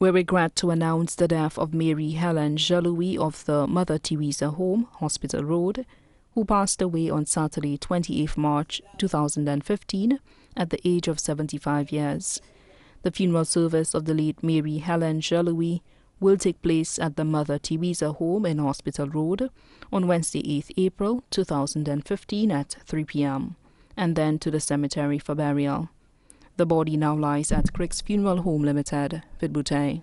We regret to announce the death of Mary Helen Jn Louis of the Mother Teresa Home, Hospital Road, who passed away on Saturday, 28 March 2015, at the age of 75 years. The funeral service of the late Mary Helen Jn Louis will take place at the Mother Teresa Home in Hospital Road on Wednesday, 8th April 2015 at 3 p.m., and then to the cemetery for burial. The body now lies at Crick's Funeral Home Limited, Vidbutey.